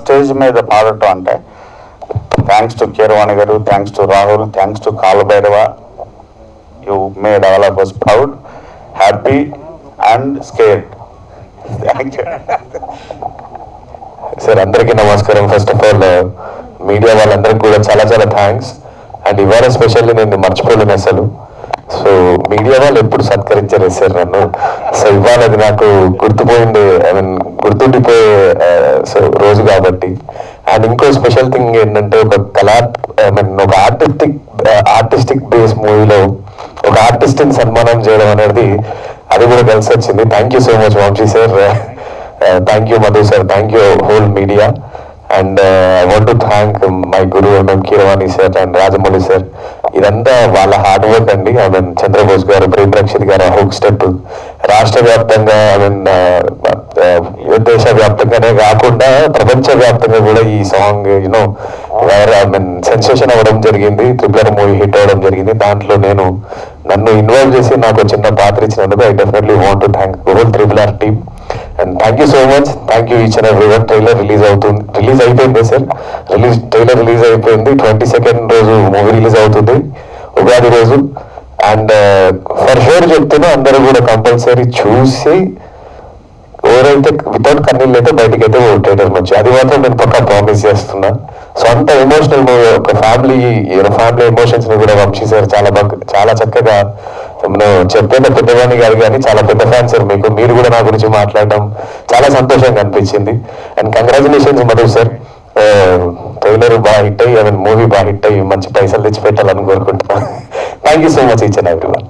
Stage మీద పాడటం అంటే thanks to Keeravani garu thanks to Rahul thanks to Kaala Bhairava. You made all of us proud happy and scared thank you sir అందరికీ నమస్కారం. First of all media వాళ్ళందరికీ కూడా చాలా చాలా thanks and ఇవాళ స్పెషల్లీ నేను మర్చిపోలేను అసలు. సో మీడియా వాళ్ళు ఎప్పుడు సత్కరించారు సార్ నన్ను. సో ఇవాళ అది నాకు గుర్తుపోయింది ఐ మీన్ గుర్తుండిపోయే uh, సో రోజు కాబట్టి. అండ్ ఇంకో స్పెషల్ థింగ్ ఏంటంటే ఒక కళా మీన్ ఒక ఆర్టిస్టిక్ ఆర్టిస్టిక్ బేస్ మూవీలో ఒక ఆర్టిస్ట్ని సన్మానం చేయడం అనేది అది కూడా కలిసి వచ్చింది. Thank you so much Vamsi sir thank you Madhu sir thank you whole media and I want to thank my guru MM Keeravani sir and Rajamouli sir ఇదంతా వాళ్ళ హార్డ్ వర్క్ అండి. ఐ మీన్ చంద్రబోస్ గారు ప్రేమ్ రక్షిత్ గారు hook step రాష్ట్ర వ్యాప్తంగా I mean uh, దేశ వ్యాప్తంగానే కాకుండా ప్రపంచ వ్యాప్తంగా కూడా ఈ song you know I mean sensation అవ్వడం జరిగింది. త్రిపులర్ మూవీ హిట్ అవ్వడం జరిగింది. దాంట్లో నేను నన్ను ఇన్వాల్వ్ చేసి నాకు చిన్న పాత్ర ఇచ్చినందుకు I definitely want to thank whole triple R team. And thank you so much thank you each and one trailer release అవుతుంది. రిలీజ్ అయిపోయింది సార్? రిలీజ్ ట్రైలర్ రిలీజ్ అయిపోయింది. ట్వంటీ సెకండ్ రోజు మూవీ రిలీజ్ అవుతుంది. ఉగాది రోజు. అండ్ ఫర్ షూర్ చెప్తున్నా అందరూ కూడా compulsory చూసి ఎవరైతే వితౌట్ కన్నీళ్ళు అయితే బయటకి అయితే థియేటర్ నుంచి అది మాత్రం నేను పక్కా ప్రామిస్ చేస్తున్నా. సో అంత ఎమోషనల్ మూవీ ఒక ఫ్యామిలీ ఫ్యామిలీ ఎమోషన్స్ని కూడా వంశీ సార్ చాలా బాగా చాలా చక్కగా మనం చెప్పేట పెద్దవాణి గారు కానీ చాలా పెద్ద ఫ్యాన్ సార్ మీకు. మీరు కూడా నా గురించి మాట్లాడడం చాలా సంతోషంగా అనిపించింది. And congratulations Madhu sir trailer బాగా హిట్ అయ్యి ఐ మీన్ మూవీ బాగా హిట్ అయ్యి మంచి పైసలు తెచ్చి పెట్టాలని కోరుకుంటున్నాను థ్యాంక్ యూ సో మచ్ ఇచ్చాను ఎవ్రీవన్